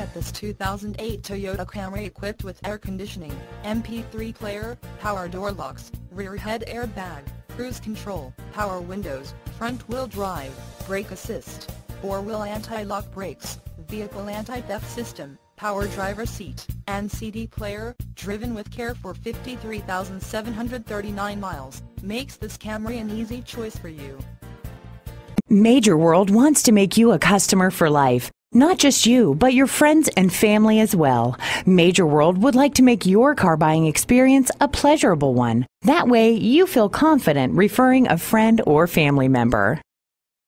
at this 2008 Toyota Camry equipped with air conditioning, MP3 player, power door locks, rear head airbag, cruise control, power windows, front wheel drive, brake assist, four-wheel anti-lock brakes, vehicle anti-theft system, power driver seat, and CD player, driven with care for 53,739 miles, makes this Camry an easy choice for you. Major World wants to make you a customer for life. Not just you, but your friends and family as well. Major World would like to make your car buying experience a pleasurable one. That way, you feel confident referring a friend or family member.